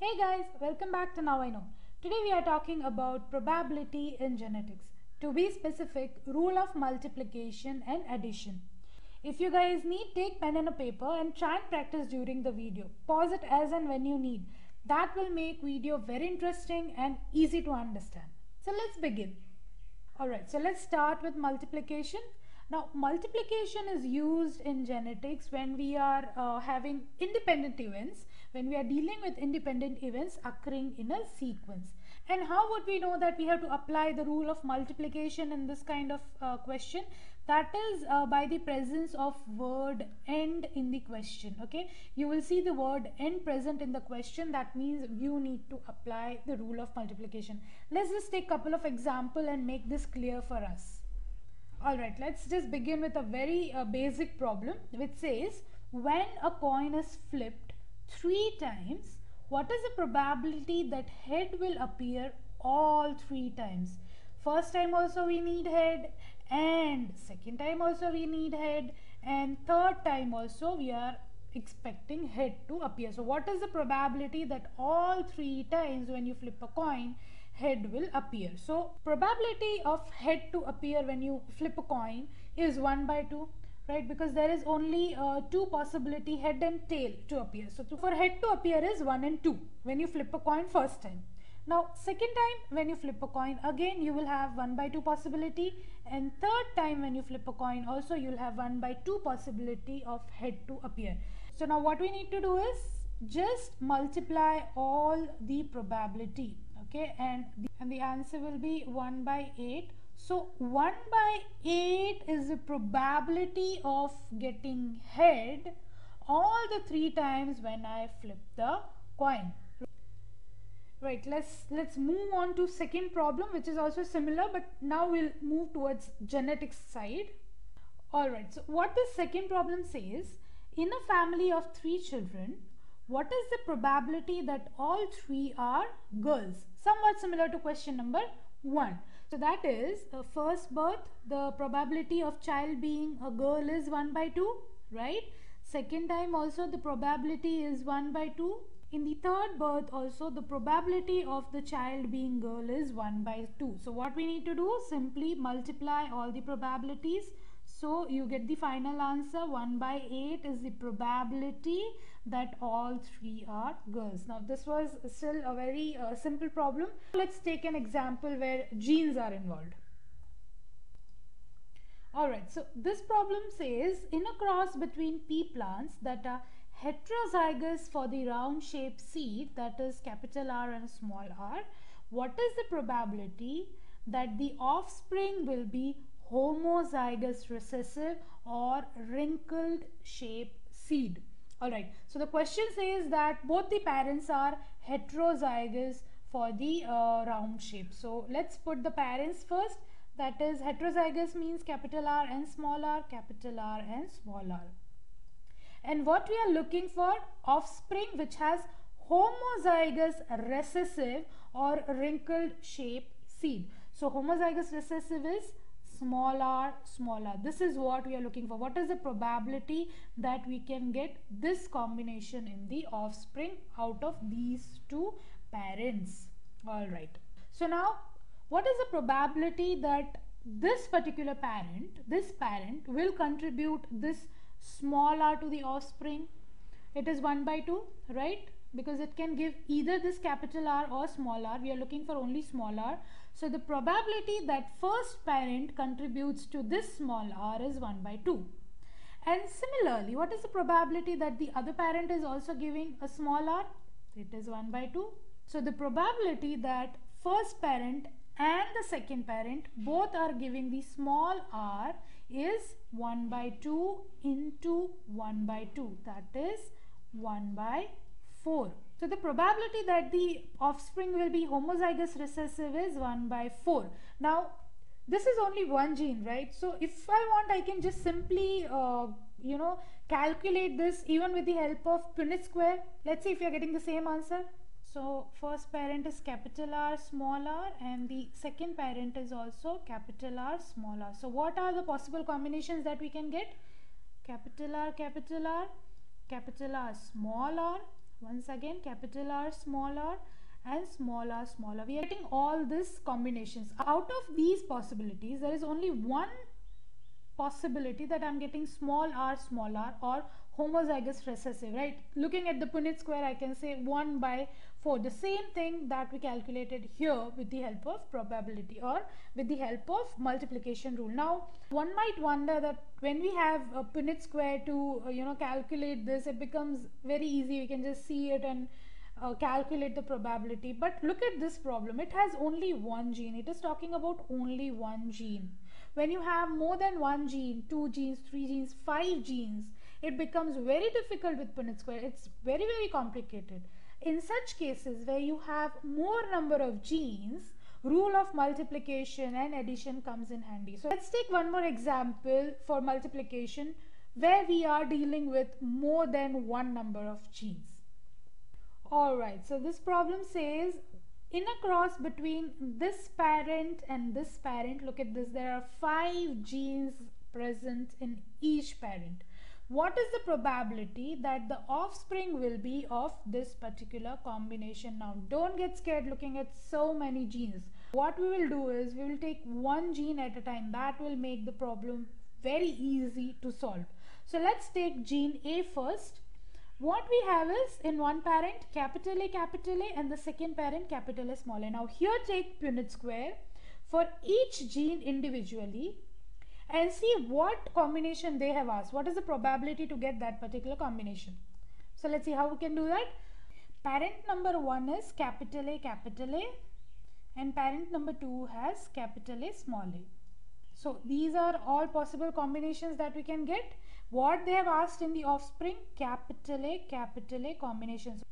Hey guys, welcome back to Now I Know. Today we are talking about probability in genetics. To be specific, rule of multiplication and addition. If you guys need, take pen and a paper and try and practice during the video. Pause it as and when you need. That will make video very interesting and easy to understand. So let's begin. Alright, so let's start with multiplication. Now, multiplication is used in genetics when we are uh, having independent events, when we are dealing with independent events occurring in a sequence. And how would we know that we have to apply the rule of multiplication in this kind of uh, question? That is uh, by the presence of word end in the question. Okay, you will see the word end present in the question. That means you need to apply the rule of multiplication. Let's just take a couple of example and make this clear for us. Alright, let's just begin with a very uh, basic problem which says when a coin is flipped three times, what is the probability that head will appear all three times? First time also we need head and second time also we need head and third time also we are expecting head to appear. So what is the probability that all three times when you flip a coin head will appear. So probability of head to appear when you flip a coin is 1 by 2 right because there is only uh, two possibility head and tail to appear. So to, for head to appear is 1 and 2 when you flip a coin first time. Now second time when you flip a coin again you will have 1 by 2 possibility and third time when you flip a coin also you will have 1 by 2 possibility of head to appear. So now what we need to do is just multiply all the probability okay and the, and the answer will be 1 by 8 so 1 by 8 is the probability of getting head all the three times when I flip the coin. Right let's let's move on to second problem which is also similar but now we'll move towards genetics side. All right so what the second problem says in a family of three children what is the probability that all three are girls? Somewhat similar to question number 1 so that is uh, first birth the probability of child being a girl is 1 by 2 right? Second time also the probability is 1 by 2 in the third birth also the probability of the child being girl is 1 by 2 so what we need to do simply multiply all the probabilities. So you get the final answer. 1 by 8 is the probability that all three are girls. Now this was still a very uh, simple problem. Let's take an example where genes are involved. Alright, so this problem says in a cross between pea plants that are heterozygous for the round shaped seed that is capital R and small r, what is the probability that the offspring will be homozygous recessive or wrinkled shape seed. Alright, so the question says that both the parents are heterozygous for the uh, round shape. So let's put the parents first. That is heterozygous means capital R and small r, capital R and small r. And what we are looking for offspring which has homozygous recessive or wrinkled shape seed. So homozygous recessive is small r small r. This is what we are looking for. What is the probability that we can get this combination in the offspring out of these two parents? All right. So now what is the probability that this particular parent this parent will contribute this small r to the offspring? It is 1 by 2 right? Because it can give either this capital R or small r. We are looking for only small r. So the probability that first parent contributes to this small r is 1 by 2. And similarly, what is the probability that the other parent is also giving a small r? It is 1 by 2. So the probability that first parent and the second parent both are giving the small r is 1 by 2 into 1 by 2. That is 1 by 4. So the probability that the offspring will be homozygous recessive is 1 by 4. Now this is only one gene, right? So if I want, I can just simply, uh, you know, calculate this even with the help of Punnett square. Let's see if you're getting the same answer. So first parent is capital R small r and the second parent is also capital R small r. So what are the possible combinations that we can get? Capital R, capital R, capital R small r once again capital R small r and small r small r. We are getting all these combinations. Out of these possibilities there is only one possibility that I'm getting small r small r or homozygous recessive right? Looking at the Punnett square I can say 1 by 4 the same thing that we calculated here with the help of probability or with the help of multiplication rule. Now one might wonder that when we have a Punnett square to uh, you know calculate this it becomes very easy. We can just see it and uh, calculate the probability. But look at this problem. It has only one gene. It is talking about only one gene. When you have more than one gene two genes three genes five genes it becomes very difficult with Punnett square. It's very very complicated in such cases where you have more number of genes rule of multiplication and addition comes in handy so let's take one more example for multiplication where we are dealing with more than one number of genes Alright, so this problem says in a cross between this parent and this parent, look at this, there are five genes present in each parent. What is the probability that the offspring will be of this particular combination? Now, don't get scared looking at so many genes. What we will do is we will take one gene at a time. That will make the problem very easy to solve. So, let's take gene A first what we have is in one parent capital A capital A and the second parent capital A small a. Now here take Punnett square for each gene individually and see what combination they have asked. What is the probability to get that particular combination? So let's see how we can do that. Parent number 1 is capital A capital A and parent number 2 has capital A small a. So these are all possible combinations that we can get what they have asked in the offspring capital A capital A combinations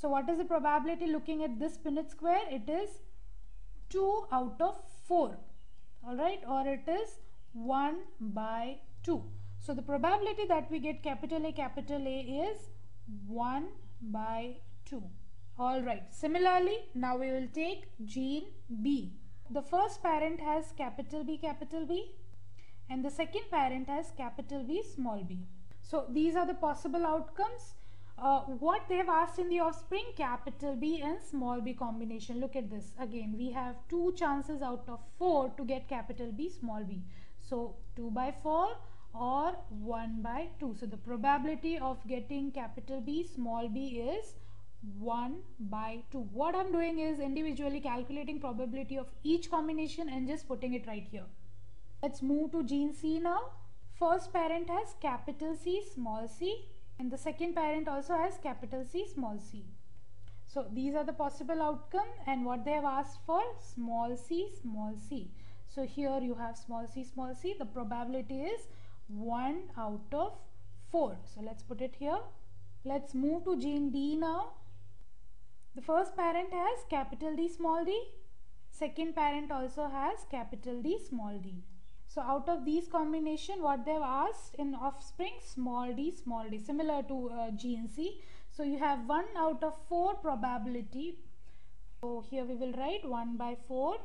so what is the probability looking at this Punnett square it is 2 out of 4 alright or it is 1 by 2 so the probability that we get capital A capital A is 1 by 2 alright similarly now we will take gene B the first parent has capital B capital B and the second parent has capital B small b. So these are the possible outcomes. Uh, what they have asked in the offspring capital B and small b combination. Look at this again we have two chances out of 4 to get capital B small b. So 2 by 4 or 1 by 2. So the probability of getting capital B small b is 1 by 2. What I'm doing is individually calculating probability of each combination and just putting it right here. Let's move to gene C now. First parent has capital C small c and the second parent also has capital C small c. So these are the possible outcome and what they have asked for small c small c. So here you have small c small c the probability is 1 out of 4. So let's put it here. Let's move to gene D now. The first parent has capital D small d. Second parent also has capital D small d. So out of these combination what they've asked in offspring small d small d similar to uh, C. So you have 1 out of 4 probability. So here we will write 1 by 4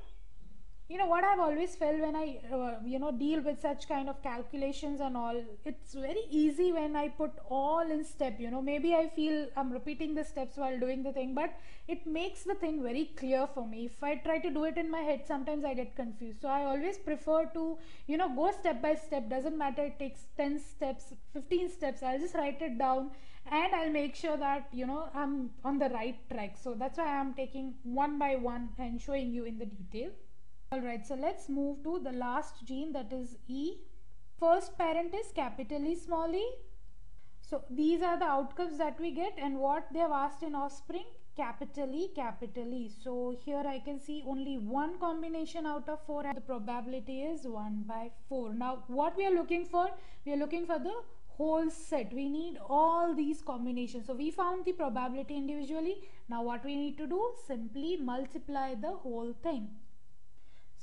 you know what I've always felt when I uh, you know deal with such kind of calculations and all it's very easy when I put all in step you know. Maybe I feel I'm repeating the steps while doing the thing but it makes the thing very clear for me. If I try to do it in my head sometimes I get confused. So I always prefer to you know go step by step. Doesn't matter it takes 10 steps 15 steps. I'll just write it down and I'll make sure that you know I'm on the right track. So that's why I'm taking one by one and showing you in the detail Alright, so let's move to the last gene that is E. First parent is capital E small e. So these are the outcomes that we get and what they have asked in offspring capital E capital E. So here I can see only one combination out of 4 and the probability is 1 by 4. Now what we are looking for? We are looking for the whole set. We need all these combinations. So we found the probability individually. Now what we need to do? Simply multiply the whole thing.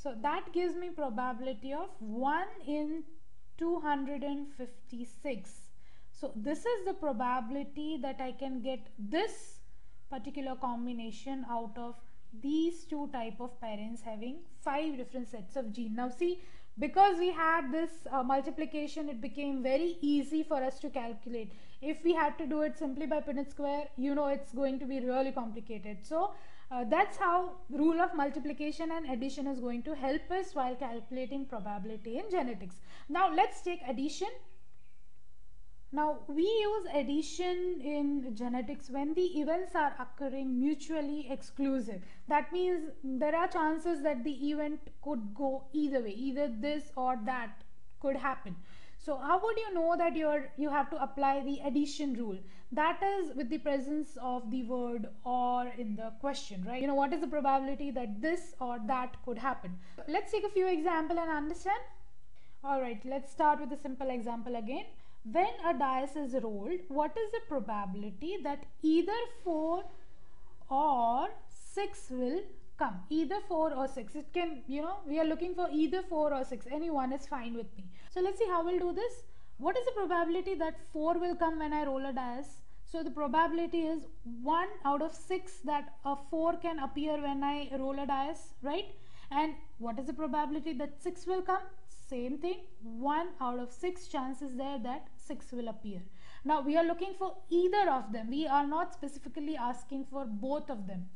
So that gives me probability of 1 in 256. So this is the probability that I can get this particular combination out of these two type of parents having five different sets of gene. Now see because we had this uh, multiplication it became very easy for us to calculate if we had to do it simply by Punnett square you know it's going to be really complicated so uh, that's how rule of multiplication and addition is going to help us while calculating probability in genetics now let's take addition now we use addition in genetics when the events are occurring mutually exclusive. That means there are chances that the event could go either way, either this or that could happen. So how would you know that you're you have to apply the addition rule? That is with the presence of the word or in the question, right? You know what is the probability that this or that could happen? Let's take a few example and understand. Alright, let's start with a simple example again when a dice is rolled, what is the probability that either 4 or 6 will come? Either 4 or 6. It can, you know, we are looking for either 4 or 6. Any one is fine with me. So let's see how we'll do this. What is the probability that 4 will come when I roll a dice? So the probability is 1 out of 6 that a 4 can appear when I roll a dice, right? And what is the probability that 6 will come? Same thing, 1 out of 6 chances there that 6 will appear. Now we are looking for either of them. We are not specifically asking for both of them.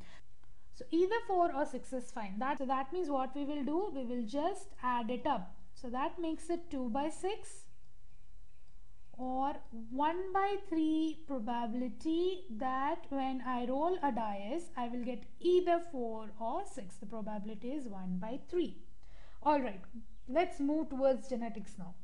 So either 4 or 6 is fine. That, so that means what we will do, we will just add it up. So that makes it 2 by 6 or 1 by 3 probability that when I roll a dice, I will get either 4 or 6. The probability is 1 by 3. Alright, let's move towards genetics now.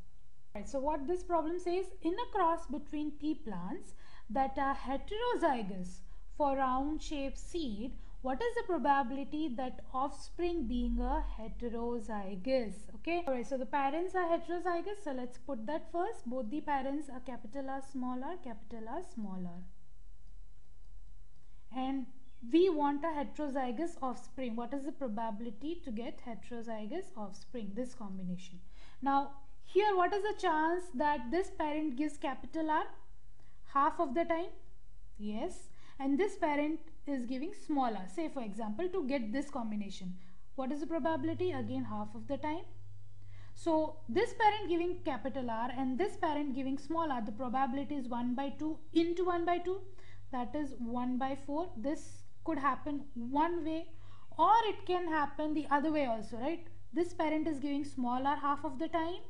Right, so what this problem says, in a cross between pea plants that are heterozygous for round shaped seed, what is the probability that offspring being a heterozygous? Okay, alright, so the parents are heterozygous, so let's put that first. Both the parents are capital R, small r, capital R, small r. And we want a heterozygous offspring. What is the probability to get heterozygous offspring? This combination. Now, here what is the chance that this parent gives capital R? Half of the time? Yes. And this parent is giving small r. Say for example to get this combination. What is the probability? Again half of the time. So this parent giving capital R and this parent giving small r. The probability is 1 by 2 into 1 by 2. That is 1 by 4. This could happen one way or it can happen the other way also, right? This parent is giving small r half of the time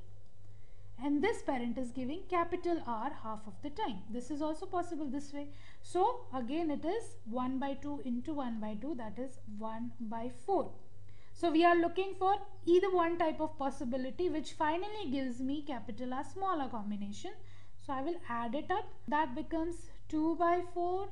and this parent is giving capital R half of the time. This is also possible this way. So again it is 1 by 2 into 1 by 2 that is 1 by 4. So we are looking for either one type of possibility which finally gives me capital R small r combination. So I will add it up. That becomes 2 by 4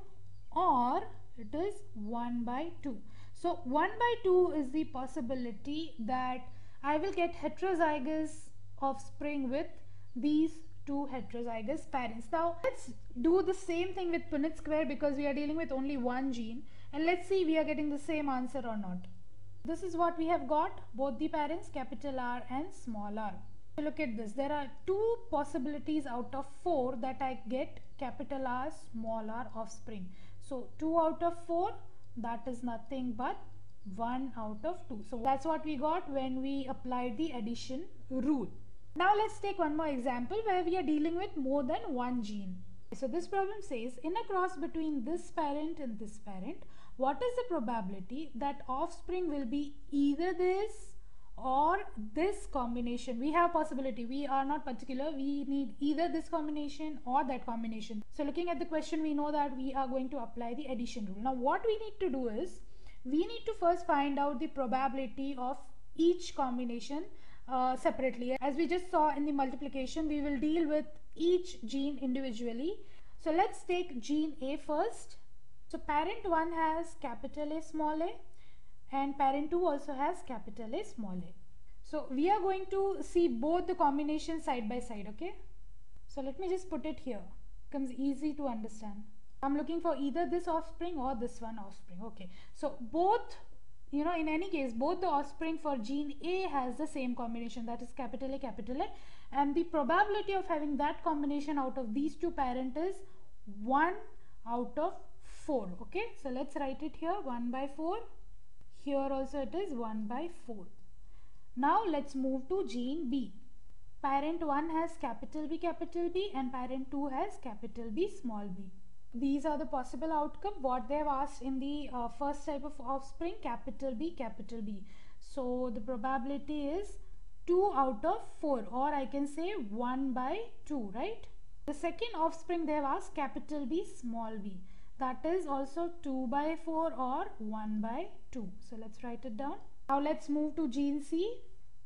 or it is 1 by 2. So 1 by 2 is the possibility that I will get heterozygous offspring with these two heterozygous parents. Now let's do the same thing with Punnett square because we are dealing with only one gene and let's see we are getting the same answer or not. This is what we have got both the parents capital R and small r. Look at this there are two possibilities out of four that I get capital R small r offspring. So 2 out of 4 that is nothing but 1 out of 2. So that's what we got when we applied the addition rule. Now let's take one more example where we are dealing with more than one gene. So this problem says in a cross between this parent and this parent, what is the probability that offspring will be either this or this combination? We have possibility. We are not particular. We need either this combination or that combination. So looking at the question we know that we are going to apply the addition rule. Now what we need to do is we need to first find out the probability of each combination uh, separately. As we just saw in the multiplication, we will deal with each gene individually. So let's take gene A first. So parent 1 has capital A small a and parent 2 also has capital A small a. So we are going to see both the combinations side by side, okay? So let me just put it here. Comes easy to understand. I'm looking for either this offspring or this one offspring. Okay. So both you know in any case both the offspring for gene A has the same combination that is capital A capital A and the probability of having that combination out of these two parent is 1 out of 4 okay so let's write it here 1 by 4 here also it is 1 by 4 Now let's move to gene B. Parent 1 has capital B capital B and parent 2 has capital B small b. These are the possible outcome what they have asked in the uh, first type of offspring capital B capital B. So the probability is 2 out of 4 or I can say 1 by 2 right. The second offspring they have asked capital B small b that is also 2 by 4 or 1 by 2. So let's write it down. Now let's move to gene C.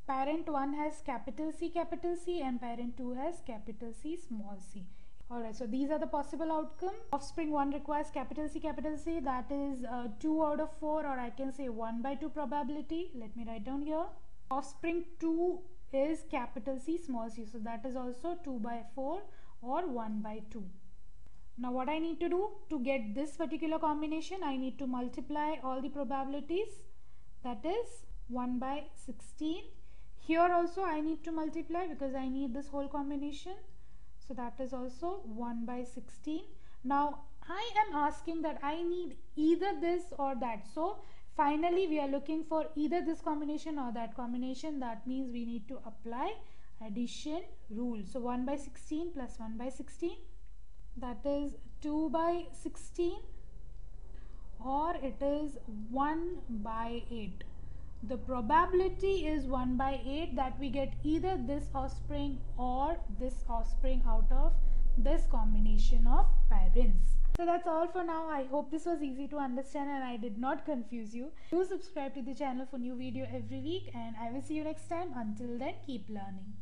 Parent 1 has capital C capital C and parent 2 has capital C small c. Alright, so these are the possible outcome. Offspring 1 requires capital C capital C that is uh, 2 out of 4 or I can say 1 by 2 probability. Let me write down here. Offspring 2 is capital C small c so that is also 2 by 4 or 1 by 2. Now what I need to do to get this particular combination I need to multiply all the probabilities that is 1 by 16 here also I need to multiply because I need this whole combination so that is also 1 by 16 now I am asking that I need either this or that. So finally we are looking for either this combination or that combination. That means we need to apply addition rule. So 1 by 16 plus 1 by 16 that is 2 by 16 or it is 1 by 8 the probability is 1 by 8 that we get either this offspring or this offspring out of this combination of parents. So that's all for now. I hope this was easy to understand and i did not confuse you. Do subscribe to the channel for new video every week and i will see you next time. Until then keep learning